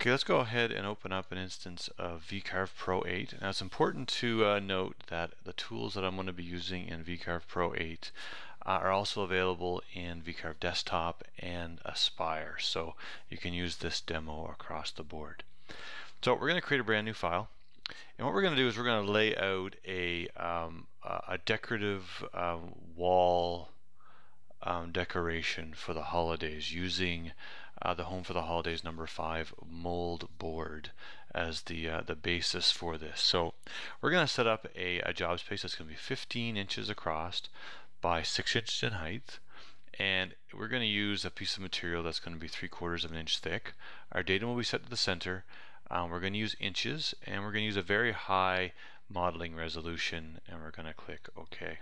Okay, let's go ahead and open up an instance of VCarve Pro 8. Now it's important to uh, note that the tools that I'm going to be using in VCarve Pro 8 uh, are also available in VCarve Desktop and Aspire. So you can use this demo across the board. So we're going to create a brand new file. And what we're going to do is we're going to lay out a, um, a decorative um, wall um, decoration for the holidays using uh, the Home for the Holidays number five mold board as the uh, the basis for this. So we're going to set up a, a job space that's going to be 15 inches across by 6 inches in height and we're going to use a piece of material that's going to be 3 quarters of an inch thick. Our datum will be set to the center. Um, we're going to use inches and we're going to use a very high modeling resolution and we're going to click OK.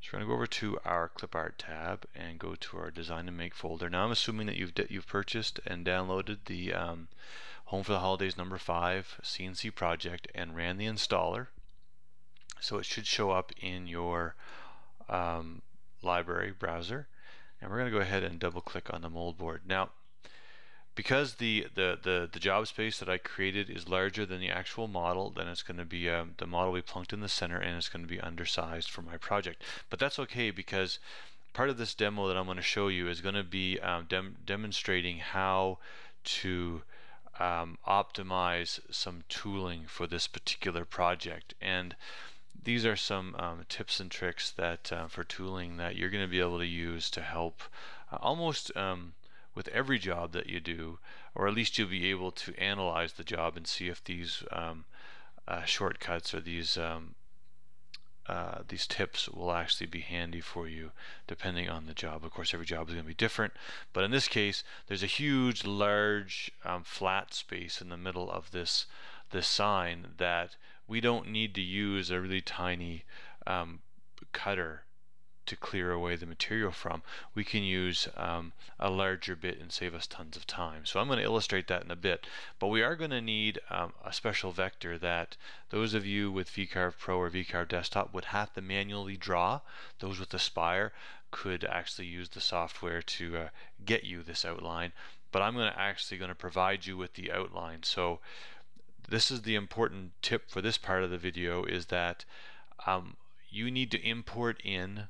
So we're going to go over to our clip art tab and go to our design and make folder. Now I'm assuming that you've you've purchased and downloaded the um, Home for the Holidays number 5 CNC project and ran the installer. So it should show up in your um, library browser. And we're going to go ahead and double click on the mold board. Now because the, the, the, the job space that I created is larger than the actual model, then it's going to be um, the model we plunked in the center and it's going to be undersized for my project. But that's okay because part of this demo that I'm going to show you is going to be um, dem demonstrating how to um, optimize some tooling for this particular project. And these are some um, tips and tricks that uh, for tooling that you're going to be able to use to help uh, almost um, with every job that you do, or at least you'll be able to analyze the job and see if these um, uh, shortcuts or these um, uh, these tips will actually be handy for you depending on the job. Of course, every job is going to be different, but in this case, there's a huge, large, um, flat space in the middle of this this sign that we don't need to use a really tiny um, cutter to clear away the material from, we can use um, a larger bit and save us tons of time. So I'm going to illustrate that in a bit, but we are going to need um, a special vector that those of you with VCarve Pro or VCarve Desktop would have to manually draw. Those with Aspire could actually use the software to uh, get you this outline, but I'm going to actually going to provide you with the outline. So this is the important tip for this part of the video is that um, you need to import in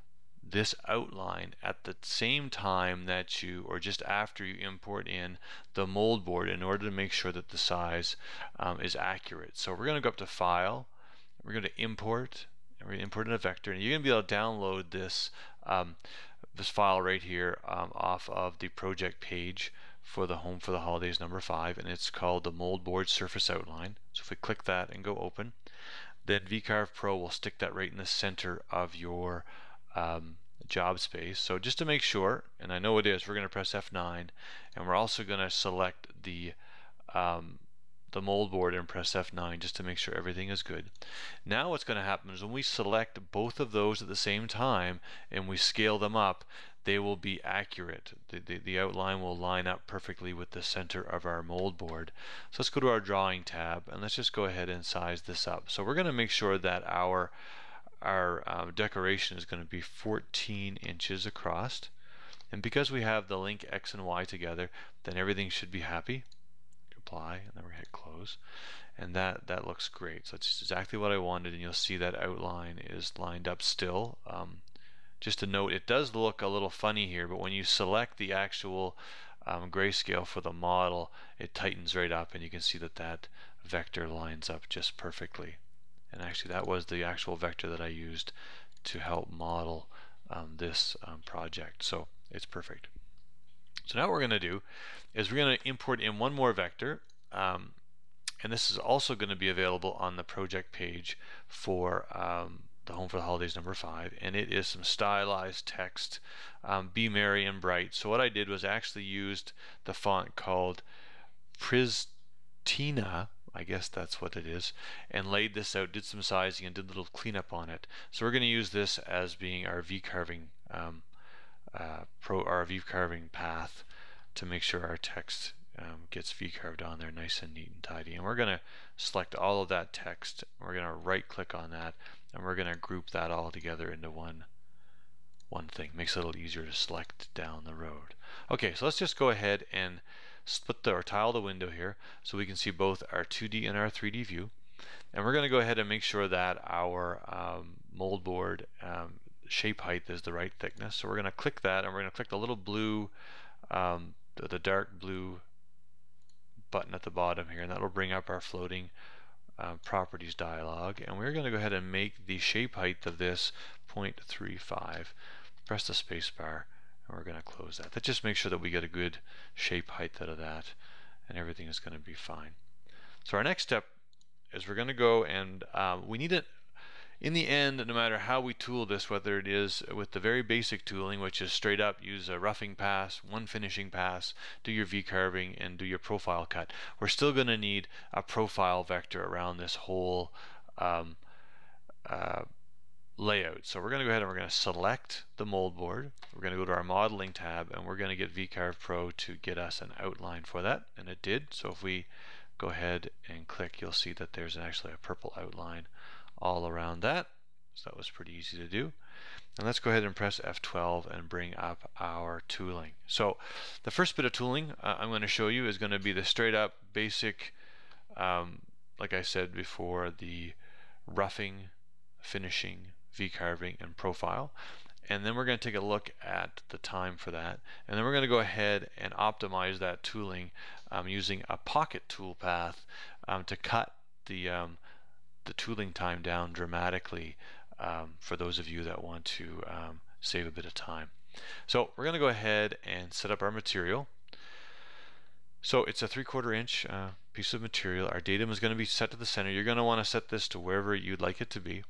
this outline at the same time that you, or just after you import in the mold board in order to make sure that the size um, is accurate. So we're going to go up to File, we're going to import, and we're going to import in a vector, and you're going to be able to download this um, this file right here um, off of the project page for the Home for the Holidays number 5, and it's called the Mold Board Surface Outline. So if we click that and go open, then VCarve Pro will stick that right in the center of your um, job space. So just to make sure, and I know it is, we're going to press F9, and we're also going to select the um, the mold board and press F9 just to make sure everything is good. Now what's going to happen is when we select both of those at the same time and we scale them up, they will be accurate. The, the, the, outline will line up perfectly with the center of our mold board. So let's go to our drawing tab and let's just go ahead and size this up. So we're going to make sure that our our um, decoration is going to be 14 inches across. And because we have the link X and Y together, then everything should be happy. Apply, and then we hit close. And that, that looks great. So it's exactly what I wanted, and you'll see that outline is lined up still. Um, just a note, it does look a little funny here, but when you select the actual um, grayscale for the model, it tightens right up, and you can see that that vector lines up just perfectly and actually that was the actual vector that I used to help model um, this um, project. So it's perfect. So now what we're going to do is we're going to import in one more vector um, and this is also going to be available on the project page for um, the Home for the Holidays number 5 and it is some stylized text um, be merry and bright. So what I did was actually used the font called Pristina I guess that's what it is, and laid this out, did some sizing, and did a little cleanup on it. So we're going to use this as being our V carving um, uh, pro our V carving path to make sure our text um, gets V carved on there nice and neat and tidy. And we're going to select all of that text. We're going to right click on that, and we're going to group that all together into one one thing. Makes it a little easier to select down the road. Okay, so let's just go ahead and split the, or tile the window here so we can see both our 2D and our 3D view. And we're going to go ahead and make sure that our um, mold board um, shape height is the right thickness. So we're going to click that and we're going to click the little blue, um, the, the, dark blue button at the bottom here and that will bring up our floating uh, properties dialog and we're going to go ahead and make the shape height of this 0.35 press the spacebar and we're going to close that. That just makes sure that we get a good shape height out of that and everything is going to be fine. So our next step is we're going to go and um, we need it in the end, no matter how we tool this, whether it is with the very basic tooling, which is straight up use a roughing pass, one finishing pass, do your V-carving, and do your profile cut, we're still going to need a profile vector around this whole um, uh, layout. So we're going to go ahead and we're going to select the mold board. We're going to go to our modeling tab and we're going to get VCarve Pro to get us an outline for that. And it did. So if we go ahead and click, you'll see that there's actually a purple outline all around that. So that was pretty easy to do. And let's go ahead and press F12 and bring up our tooling. So the first bit of tooling uh, I'm going to show you is going to be the straight up basic, um, like I said before, the roughing, finishing, V-carving, and profile. And then we're going to take a look at the time for that. And then we're going to go ahead and optimize that tooling um, using a pocket toolpath um, to cut the um, the tooling time down dramatically um, for those of you that want to um, save a bit of time. So we're going to go ahead and set up our material. So it's a three quarter inch uh, piece of material. Our datum is going to be set to the center. You're going to want to set this to wherever you'd like it to be.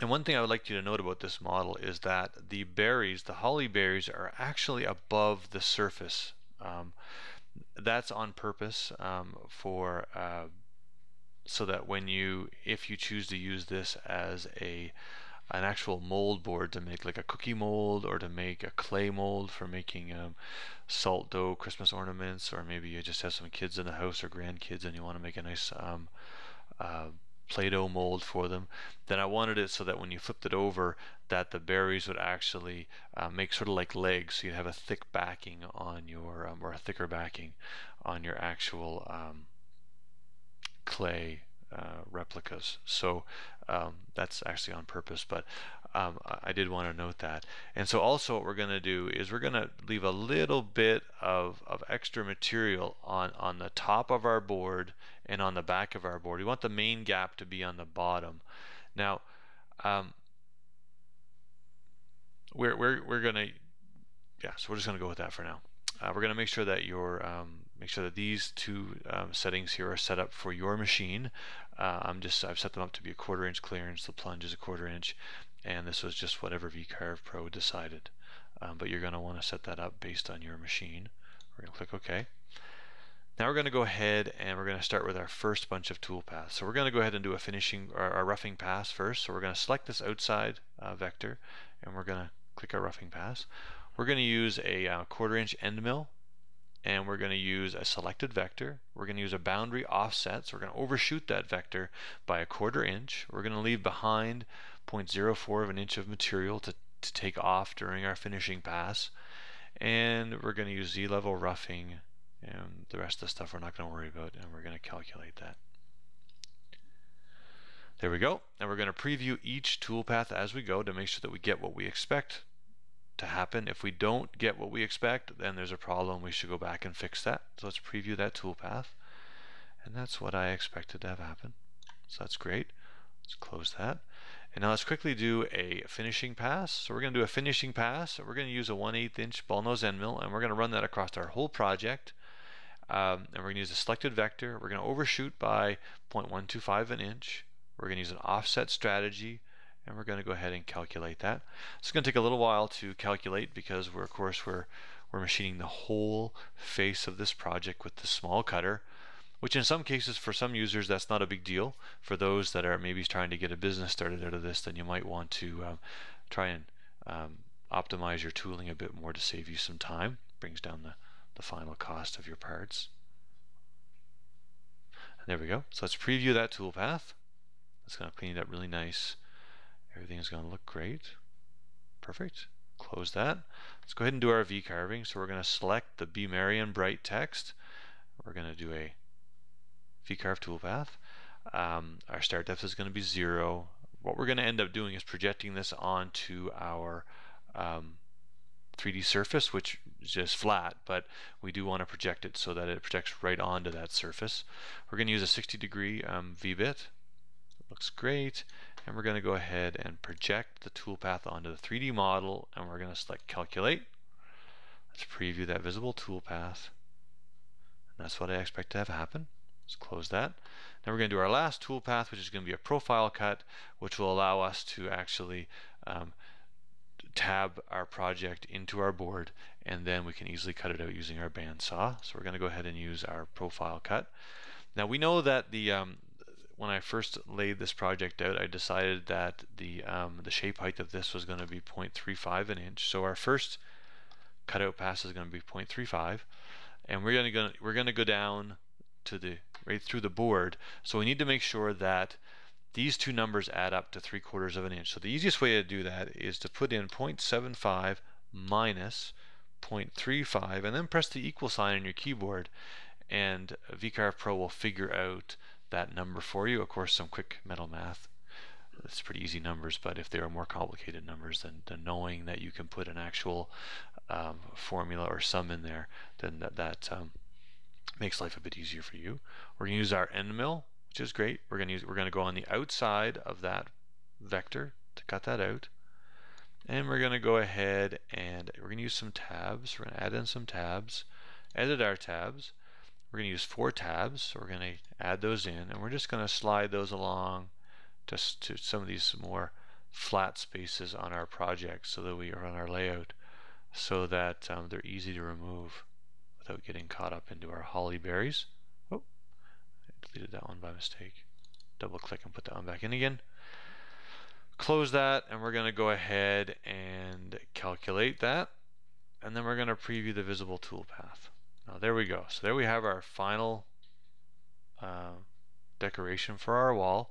And one thing I would like you to note about this model is that the berries, the holly berries, are actually above the surface. Um, that's on purpose um, for uh, so that when you if you choose to use this as a an actual mold board to make like a cookie mold or to make a clay mold for making um, salt dough Christmas ornaments or maybe you just have some kids in the house or grandkids and you want to make a nice um, uh, Play-Doh mold for them then I wanted it so that when you flipped it over that the berries would actually uh, make sort of like legs so you'd have a thick backing on your um, or a thicker backing on your actual um, clay uh, replicas. So um, that's actually on purpose, but um, I did want to note that. And so also what we're going to do is we're going to leave a little bit of, of extra material on, on the top of our board and on the back of our board. We want the main gap to be on the bottom. Now, um, we're, we're, we're going to, yeah, so we're just going to go with that for now. Uh, we're going to make sure that your um, make sure that these two um, settings here are set up for your machine. Uh, I'm just I've set them up to be a quarter inch clearance. The plunge is a quarter inch, and this was just whatever VCarve Pro decided. Um, but you're going to want to set that up based on your machine. We're going to click OK. Now we're going to go ahead and we're going to start with our first bunch of tool paths. So we're going to go ahead and do a finishing or our roughing pass first. So we're going to select this outside uh, vector and we're going to click our roughing pass. We're going to use a uh, quarter inch end mill and we're going to use a selected vector. We're going to use a boundary offset, so we're going to overshoot that vector by a quarter inch. We're going to leave behind 0.04 of an inch of material to, to take off during our finishing pass. And we're going to use Z-level roughing and the rest of the stuff we're not going to worry about and we're going to calculate that. There we go. And we're going to preview each toolpath as we go to make sure that we get what we expect to happen. If we don't get what we expect, then there's a problem. We should go back and fix that. So let's preview that toolpath. And that's what I expected to have happen. So that's great. Let's close that. And now let's quickly do a finishing pass. So we're going to do a finishing pass. We're going to use a 1 8 inch ball nose end mill and we're going to run that across our whole project. Um, and we're going to use a selected vector. We're going to overshoot by 0.125 an inch. We're going to use an offset strategy and we're going to go ahead and calculate that. It's going to take a little while to calculate because we're of course we're we're machining the whole face of this project with the small cutter which in some cases for some users that's not a big deal for those that are maybe trying to get a business started out of this then you might want to um, try and um, optimize your tooling a bit more to save you some time brings down the, the final cost of your parts and there we go so let's preview that toolpath it's going to clean it up really nice Everything is going to look great. Perfect. Close that. Let's go ahead and do our V carving. So we're going to select the Be Merry and Bright text. We're going to do a V-carve toolpath. Um, our start depth is going to be zero. What we're going to end up doing is projecting this onto our um, 3D surface, which is just flat, but we do want to project it so that it projects right onto that surface. We're going to use a 60 degree um, V-bit. Looks great. And we're going to go ahead and project the toolpath onto the 3D model, and we're going to select Calculate. Let's preview that visible toolpath. And that's what I expect to have happen. Let's close that. Now we're going to do our last toolpath, which is going to be a profile cut, which will allow us to actually um, tab our project into our board and then we can easily cut it out using our bandsaw. So we're going to go ahead and use our profile cut. Now we know that the um, when I first laid this project out, I decided that the um, the shape height of this was going to be 0.35 an inch. So our first cutout pass is going to be 0.35, and we're going to go we're going to go down to the right through the board. So we need to make sure that these two numbers add up to 3 quarters of an inch. So the easiest way to do that is to put in 0.75 minus 0.35 and then press the equal sign on your keyboard and VCarve Pro will figure out that number for you. Of course, some quick mental math. It's pretty easy numbers, but if there are more complicated numbers, then, then knowing that you can put an actual um, formula or sum in there, then that, that um, makes life a bit easier for you. We're going to use our end mill which is great. We're going to use we're going to go on the outside of that vector to cut that out. And we're going to go ahead and we're going to use some tabs. We're going to add in some tabs, edit our tabs. We're going to use four tabs. So we're going to add those in and we're just going to slide those along just to some of these more flat spaces on our project so that we are on our layout so that um, they're easy to remove without getting caught up into our holly berries Oh. deleted that one by mistake. Double click and put that one back in again. Close that and we're going to go ahead and calculate that and then we're going to preview the visible toolpath. Now there we go. So there we have our final uh, decoration for our wall.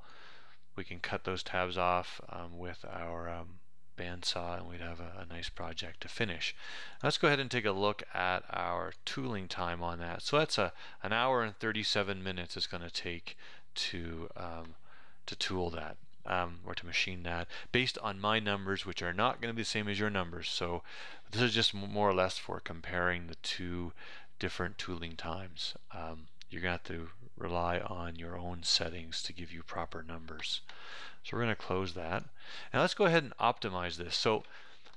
We can cut those tabs off um, with our um, bandsaw and we'd have a, a, nice project to finish. Let's go ahead and take a look at our tooling time on that. So that's a an hour and 37 minutes it's going to take to um, to tool that um, or to machine that based on my numbers which are not going to be the same as your numbers. So this is just more or less for comparing the two different tooling times. Um, you're going to have to rely on your own settings to give you proper numbers. So we're going to close that. Now let's go ahead and optimize this. So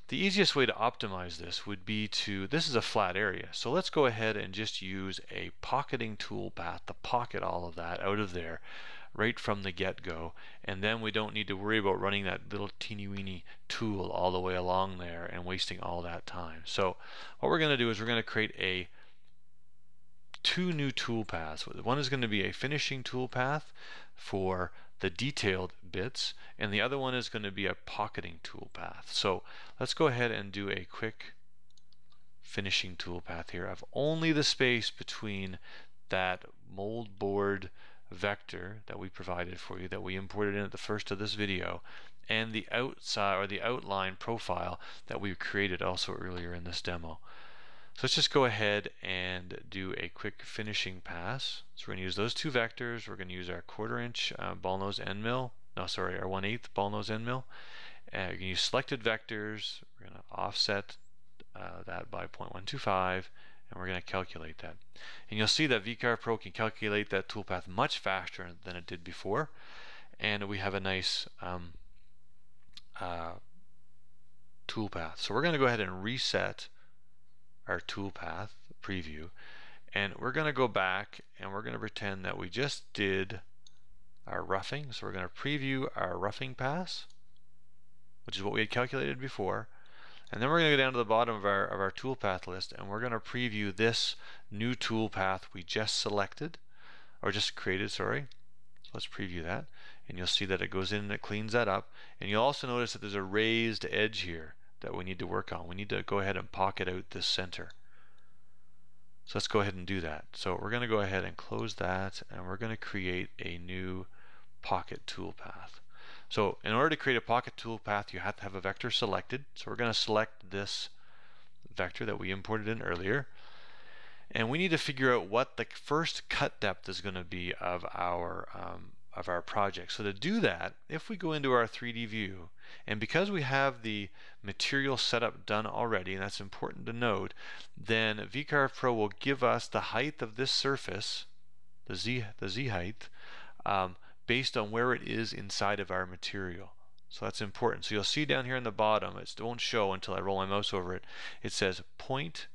the easiest way to optimize this would be to, this is a flat area, so let's go ahead and just use a pocketing tool toolpath to pocket all of that out of there right from the get-go and then we don't need to worry about running that little teeny weeny tool all the way along there and wasting all that time. So what we're going to do is we're going to create a two new toolpaths. One is going to be a finishing toolpath for the detailed bits and the other one is going to be a pocketing toolpath. So let's go ahead and do a quick finishing toolpath here of only the space between that mold board vector that we provided for you that we imported in at the first of this video and the outside or the outline profile that we created also earlier in this demo. So let's just go ahead and do a quick finishing pass. So we're going to use those two vectors. We're going to use our quarter inch uh, ball nose end mill. No, sorry, our 1 8 ball nose end mill. Uh, you can use selected vectors. We're going to offset uh, that by 0.125 and we're going to calculate that. And you'll see that VCarve Pro can calculate that toolpath much faster than it did before. And we have a nice um, uh, toolpath. So we're going to go ahead and reset our toolpath preview. And we're going to go back and we're going to pretend that we just did our roughing. So we're going to preview our roughing pass which is what we had calculated before. And then we're going to go down to the bottom of our, of our toolpath list and we're going to preview this new toolpath we just selected or just created sorry. So let's preview that. And you'll see that it goes in and it cleans that up. And you'll also notice that there's a raised edge here that we need to work on. We need to go ahead and pocket out this center. So let's go ahead and do that. So we're going to go ahead and close that and we're going to create a new pocket toolpath. So in order to create a pocket toolpath, you have to have a vector selected. So we're going to select this vector that we imported in earlier. And we need to figure out what the first cut depth is going to be of our um, of our project. So to do that, if we go into our 3D view, and because we have the material setup done already, and that's important to note, then VCarve Pro will give us the height of this surface, the Z, the Z height, um, based on where it is inside of our material. So that's important. So you'll see down here in the bottom, it won't show until I roll my mouse over it, it says point,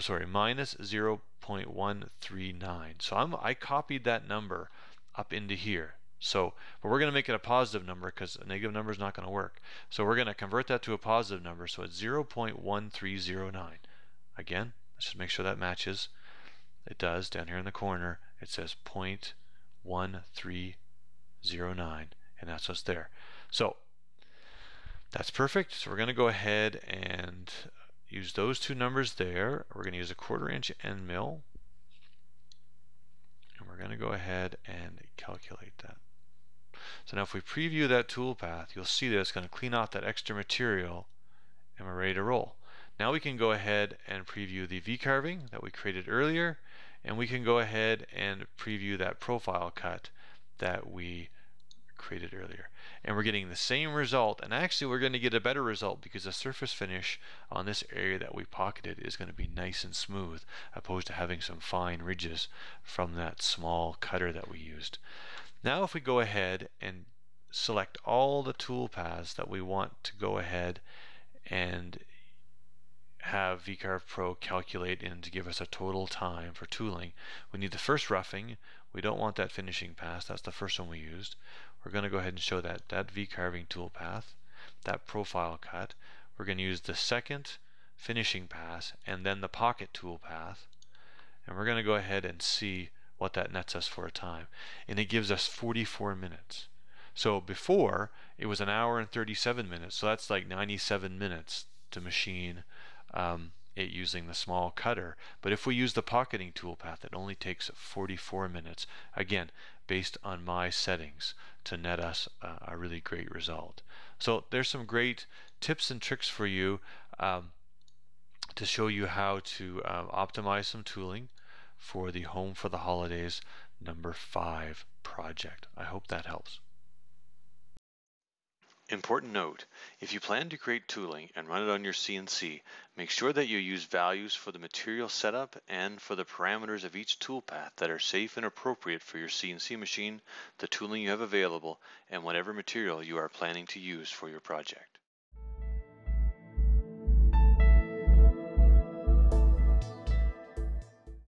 sorry, minus 0.139. So I'm, I copied that number up into here. So, but we're going to make it a positive number because a negative number is not going to work. So we're going to convert that to a positive number. So it's 0.1309. Again, let's just make sure that matches. It does. Down here in the corner, it says 0.1309, and that's what's there. So that's perfect. So we're going to go ahead and use those two numbers there. We're going to use a quarter inch end mill going to go ahead and calculate that. So now if we preview that toolpath, you'll see that it's going to clean out that extra material and we're ready to roll. Now we can go ahead and preview the V-carving that we created earlier and we can go ahead and preview that profile cut that we created earlier. And we're getting the same result, and actually we're going to get a better result because the surface finish on this area that we pocketed is going to be nice and smooth, opposed to having some fine ridges from that small cutter that we used. Now if we go ahead and select all the tool paths that we want to go ahead and have VCarve Pro calculate and to give us a total time for tooling. We need the first roughing. We don't want that finishing pass. That's the first one we used we're going to go ahead and show that, that V-carving toolpath, that profile cut. We're going to use the second finishing pass and then the pocket toolpath. And we're going to go ahead and see what that nets us for a time. And it gives us 44 minutes. So before, it was an hour and 37 minutes. So that's like 97 minutes to machine um, it using the small cutter. But if we use the pocketing toolpath, it only takes 44 minutes. Again, based on my settings to net us uh, a really great result. So there's some great tips and tricks for you um, to show you how to um, optimize some tooling for the Home for the Holidays number 5 project. I hope that helps. Important note, if you plan to create tooling and run it on your CNC, make sure that you use values for the material setup and for the parameters of each toolpath that are safe and appropriate for your CNC machine, the tooling you have available, and whatever material you are planning to use for your project.